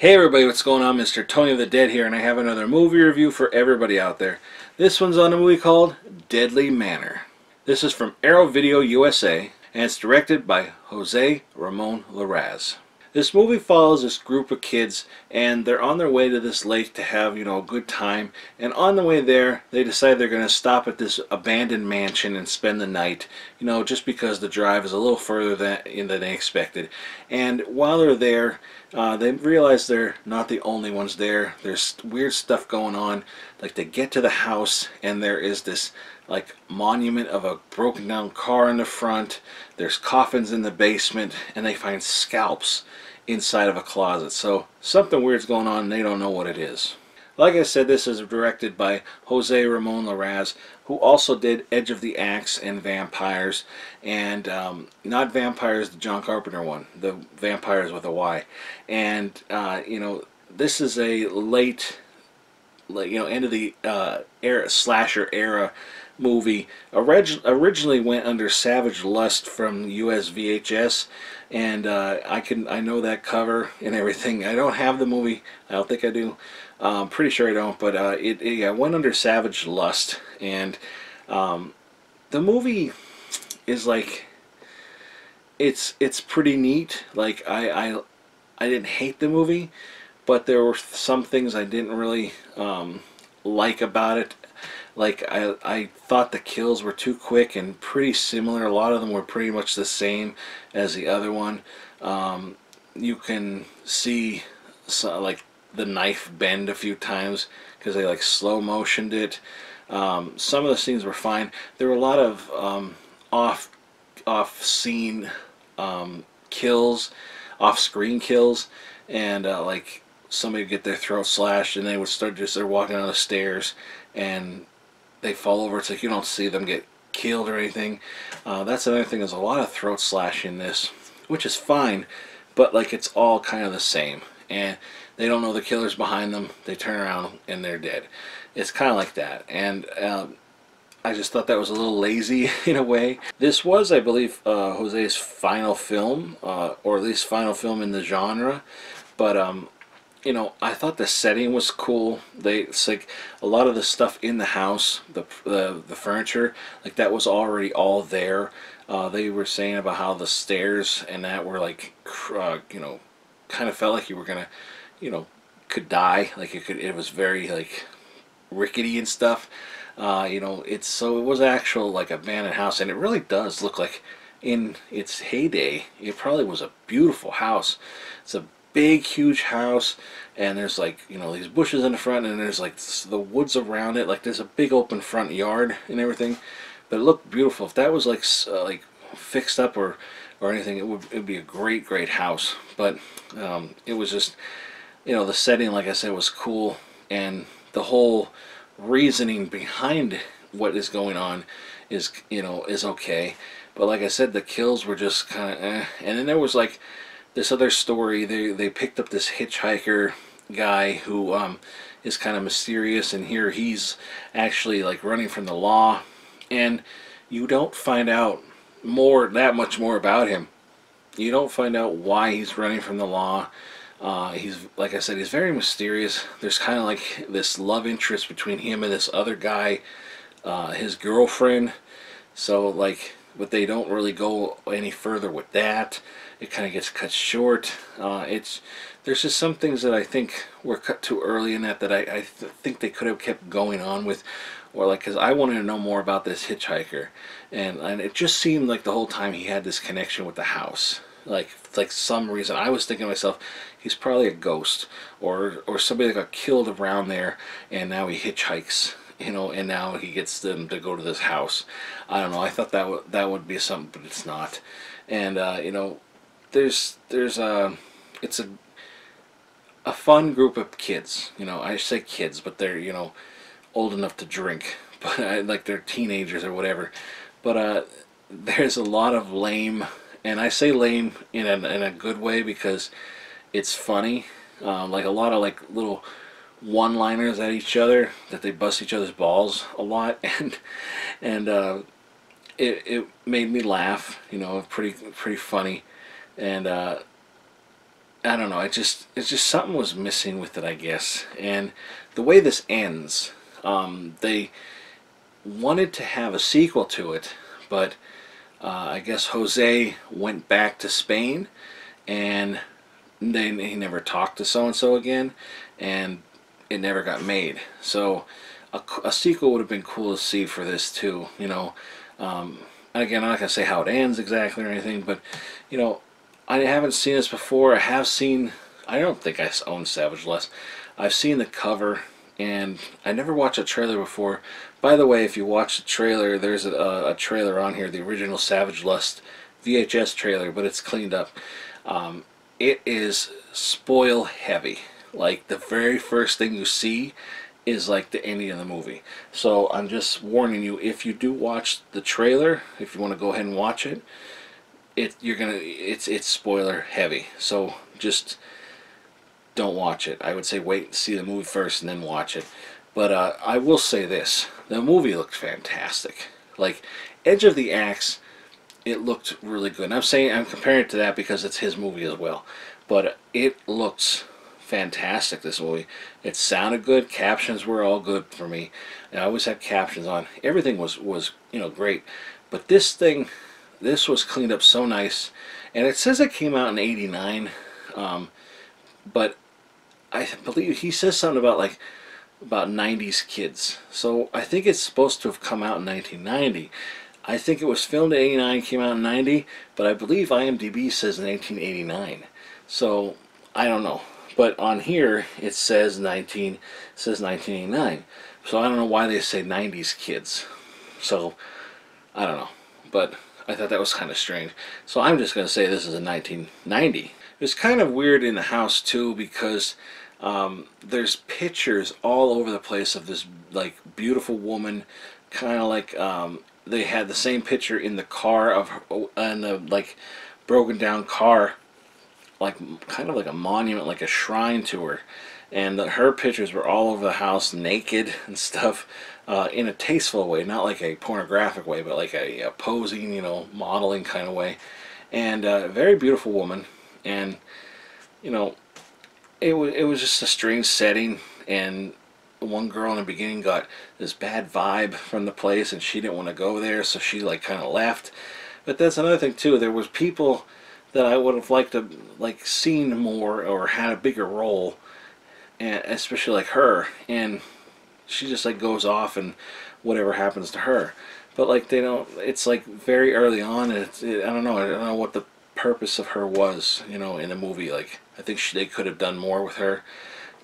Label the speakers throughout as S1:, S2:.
S1: Hey everybody, what's going on? Mr. Tony of the Dead here, and I have another movie review for everybody out there. This one's on a movie called Deadly Manor. This is from Arrow Video USA, and it's directed by Jose Ramon Larraz. This movie follows this group of kids and they're on their way to this lake to have, you know, a good time. And on the way there, they decide they're going to stop at this abandoned mansion and spend the night, you know, just because the drive is a little further than, than they expected. And while they're there, uh, they realize they're not the only ones there. There's weird stuff going on. Like they get to the house and there is this like monument of a broken down car in the front. There's coffins in the basement and they find scalps inside of a closet. So something weird's going on and they don't know what it is. Like I said, this is directed by Jose Ramon Larraz, who also did Edge of the Axe and Vampires, and um, not Vampires, the John Carpenter one, the Vampires with a Y. And, uh, you know, this is a late, like, you know, end of the uh, era, slasher era movie. Orig originally went under Savage Lust from US VHS and uh, I can I know that cover and everything. I don't have the movie. I don't think I do. I'm pretty sure I don't but uh, it, it yeah, went under Savage Lust. And um, the movie is like it's it's pretty neat. Like I, I I didn't hate the movie but there were some things I didn't really um, like about it. Like I, I thought the kills were too quick and pretty similar. A lot of them were pretty much the same as the other one. Um, you can see like the knife bend a few times because they like slow motioned it. Um, some of the scenes were fine. There were a lot of um, off off scene um, kills off screen kills and uh, like somebody would get their throat slashed and they would start just they're walking down the stairs and they fall over. It's like you don't see them get killed or anything. Uh, that's another thing. There's a lot of throat slash in this, which is fine, but like it's all kind of the same. And they don't know the killer's behind them. They turn around and they're dead. It's kind of like that. And um, I just thought that was a little lazy in a way. This was, I believe, uh, Jose's final film, uh, or at least final film in the genre. But um, you know, I thought the setting was cool. They it's like a lot of the stuff in the house, the the, the furniture, like that was already all there. Uh, they were saying about how the stairs and that were like, uh, you know, kind of felt like you were gonna, you know, could die. Like it could, it was very like rickety and stuff. Uh, you know, it's so it was actual like a abandoned house, and it really does look like in its heyday, it probably was a beautiful house. It's a big huge house and there's like you know these bushes in the front and there's like the woods around it. Like there's a big open front yard and everything but it looked beautiful. If that was like uh, like fixed up or or anything it would it would be a great great house. But um, it was just you know the setting like I said was cool and the whole reasoning behind what is going on is you know is okay. But like I said the kills were just kind of eh. and then there was like this other story, they, they picked up this hitchhiker guy who um, is kind of mysterious, and here he's actually like running from the law, and you don't find out more, that much more about him. You don't find out why he's running from the law. Uh, he's, like I said, he's very mysterious. There's kind of like this love interest between him and this other guy, uh, his girlfriend. So, like, but they don't really go any further with that. It kind of gets cut short. Uh, it's there's just some things that I think were cut too early in that that I, I th think they could have kept going on with, or like because I wanted to know more about this hitchhiker, and and it just seemed like the whole time he had this connection with the house. Like like some reason I was thinking to myself, he's probably a ghost or or somebody that got killed around there, and now he hitchhikes you know, and now he gets them to go to this house. I don't know. I thought that would that would be something, but it's not. And uh, you know, there's there's a it's a a fun group of kids. You know, I say kids, but they're you know old enough to drink, but I, like they're teenagers or whatever. But uh, there's a lot of lame, and I say lame in a in a good way because it's funny. Um, like a lot of like little one-liners at each other that they bust each other's balls a lot and and uh, it, it made me laugh you know pretty pretty funny and uh, I don't know. It just it's just something was missing with it, I guess. And the way this ends, um, they wanted to have a sequel to it, but uh, I guess Jose went back to Spain, and they he never talked to so and so again, and it never got made. So a, a, sequel would have been cool to see for this too. You know, um, again, I'm not gonna say how it ends exactly or anything, but you know, I haven't seen this before. I have seen. I don't think I own Savage Lust. I've seen the cover, and I never watched a trailer before. By the way, if you watch the trailer, there's a, a trailer on here, the original Savage Lust VHS trailer, but it's cleaned up. Um, it is spoil heavy. Like the very first thing you see is like the ending of the movie. So I'm just warning you, if you do watch the trailer, if you want to go ahead and watch it, it you're gonna it's it's spoiler heavy. So just don't watch it. I would say wait and see the movie first and then watch it. But uh, I will say this: the movie looked fantastic. Like Edge of the Axe, it looked really good. And I'm saying I'm comparing it to that because it's his movie as well. But it looks fantastic this movie. It sounded good captions were all good for me. And I always had captions on. Everything was was you know great. But this thing this was cleaned up so nice. And it says it came out in 89 um, but I believe he says something about like about 90s kids. So I think it's supposed to have come out in 1990 I think it was filmed in 89 came out in 90 but I believe IMDb says in 1989 so I don't know but on here it says 19 it says 1989 so I don't know why they say 90s kids. So I don't know but I thought that was kind of strange. So I'm just gonna say this is a 1990 it's kind of weird in the house too because um, there's pictures all over the place of this like beautiful woman kind of like um, they had the same picture in the car of her, and the like broken down car like kind of like a monument, like a shrine to her. And the, her pictures were all over the house, naked and stuff, uh, in a tasteful way, not like a pornographic way, but like a, a posing, you know, modeling kind of way. And uh, a very beautiful woman, and you know, it was it was just a strange setting, and one girl in the beginning got this bad vibe from the place, and she didn't want to go there, so she like kind of left. But that's another thing too. There was people that I would have liked to like seen more or had a bigger role, and especially like her. And she just like goes off and whatever happens to her. But like they don't. It's like very early on. And it's, it, I don't know. I don't know what the purpose of her was. You know, in the movie. Like I think she, they could have done more with her.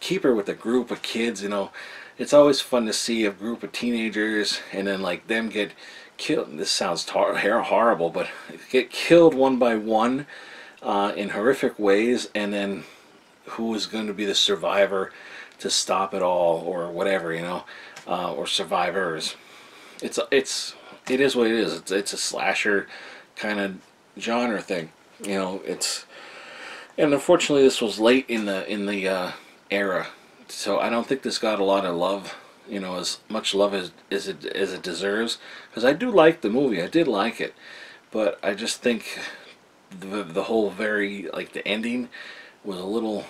S1: Keep her with a group of kids. You know, it's always fun to see a group of teenagers and then like them get killed. This sounds horrible, but get killed one by one uh, in horrific ways, and then who is going to be the survivor to stop it all, or whatever, you know, uh, or survivors. It's it's it is what it is. It's it's a slasher kind of genre thing, you know. It's and unfortunately this was late in the in the uh, era, so I don't think this got a lot of love you know, as much love as, as, it, as it deserves. Because I do like the movie. I did like it. But I just think the, the whole very, like the ending was a little,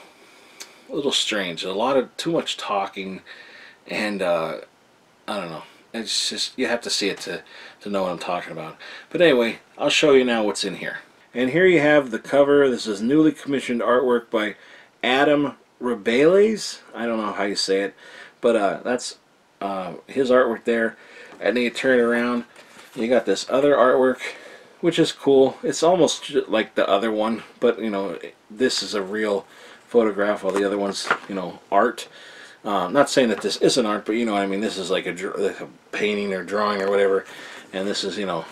S1: a little strange. A lot of, too much talking. And, uh, I don't know. It's just, you have to see it to, to know what I'm talking about. But anyway, I'll show you now what's in here. And here you have the cover. This is newly commissioned artwork by Adam Rabalais. I don't know how you say it. But uh, that's uh, his artwork there and then you turn it around you got this other artwork which is cool. It's almost like the other one but you know this is a real photograph while the other one's you know art. Uh, not saying that this isn't art but you know what I mean. This is like a, like a painting or drawing or whatever and this is you know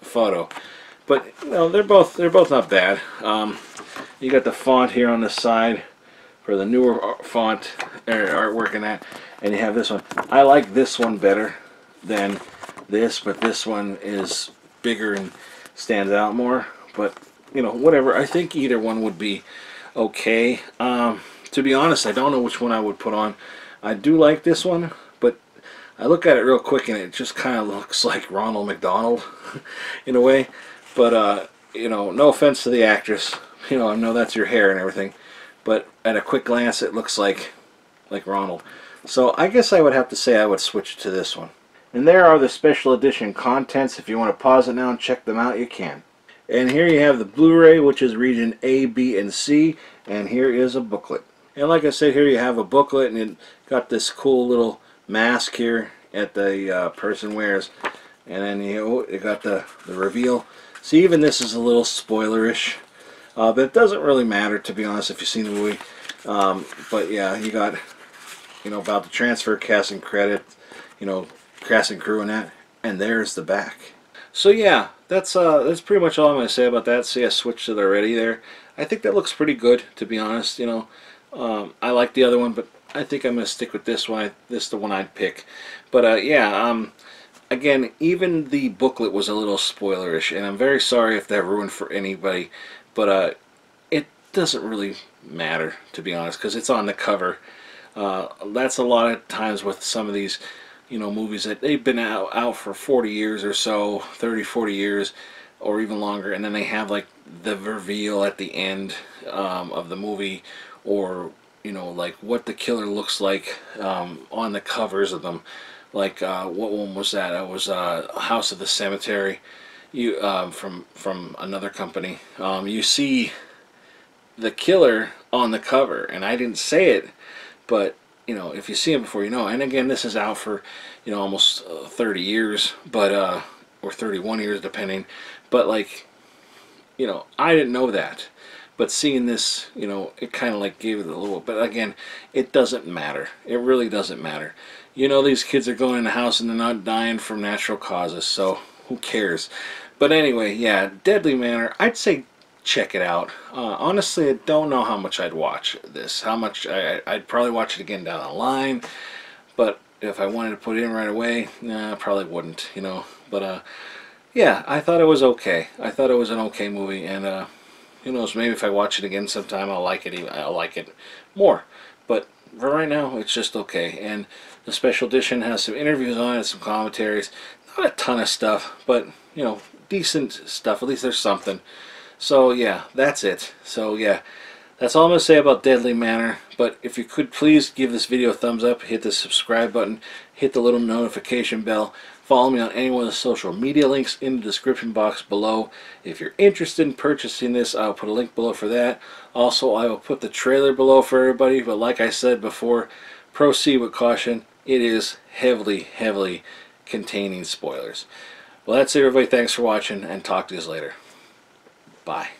S1: photo. But you know they're both they're both not bad. Um, you got the font here on the side for the newer font or artwork in that and you have this one. I like this one better than this but this one is bigger and stands out more. But you know whatever. I think either one would be okay. Um, to be honest I don't know which one I would put on. I do like this one but I look at it real quick and it just kind of looks like Ronald McDonald in a way. But uh, you know no offense to the actress. You know, I know that's your hair and everything, but at a quick glance it looks like like Ronald. So I guess I would have to say I would switch to this one. And there are the special edition contents. If you want to pause it now and check them out, you can. And here you have the Blu-ray, which is region A, B, and C. And here is a booklet. And like I said, here you have a booklet, and it got this cool little mask here that the uh, person wears. And then you know, got the, the reveal. See, even this is a little spoilerish. Uh, but it doesn't really matter, to be honest, if you've seen the movie. Um, but yeah, you got, you know, about the transfer, cast and credit, you know, cast and crew and that. And there's the back. So yeah, that's uh, that's pretty much all I'm going to say about that. See, I switched it already there. I think that looks pretty good, to be honest. You know, um, I like the other one, but I think I'm going to stick with this one. This is the one I'd pick. But uh, yeah, um, again, even the booklet was a little spoilerish, and I'm very sorry if that ruined for anybody. But uh, it doesn't really matter, to be honest, because it's on the cover. Uh, that's a lot of times with some of these you know movies that they've been out, out for 40 years or so 30 40 years or even longer and then they have like the reveal at the end um, of the movie or you know like what the killer looks like um, on the covers of them. Like uh, what one was that? It was uh, House of the Cemetery you um, from from another company. Um, you see the killer on the cover and I didn't say it but you know, if you see him before you know. And again, this is out for, you know, almost uh, 30 years, but, uh, or 31 years depending. But like, you know, I didn't know that. But seeing this, you know, it kind of like gave it a little, but again, it doesn't matter. It really doesn't matter. You know, these kids are going in the house and they're not dying from natural causes, so who cares? But anyway, yeah, Deadly Manor I'd say check it out. Uh, honestly, I don't know how much I'd watch this. How much I, would probably watch it again down the line, but if I wanted to put it in right away, nah, I probably wouldn't. You know, but uh, yeah, I thought it was okay. I thought it was an okay movie, and uh, who knows? Maybe if I watch it again sometime, I'll like it. Even, I'll like it more. But for right now, it's just okay. And the special edition has some interviews on it, some commentaries. Not a ton of stuff, but you know, decent stuff. At least there's something. So yeah, that's it. So yeah, that's all I'm going to say about Deadly Manor. But if you could please give this video a thumbs up, hit the subscribe button, hit the little notification bell. Follow me on any one of the social media links in the description box below. If you're interested in purchasing this, I'll put a link below for that. Also, I will put the trailer below for everybody. But like I said before, proceed with caution. It is heavily, heavily containing spoilers. Well, that's it, everybody. Thanks for watching, and talk to you later. Bye.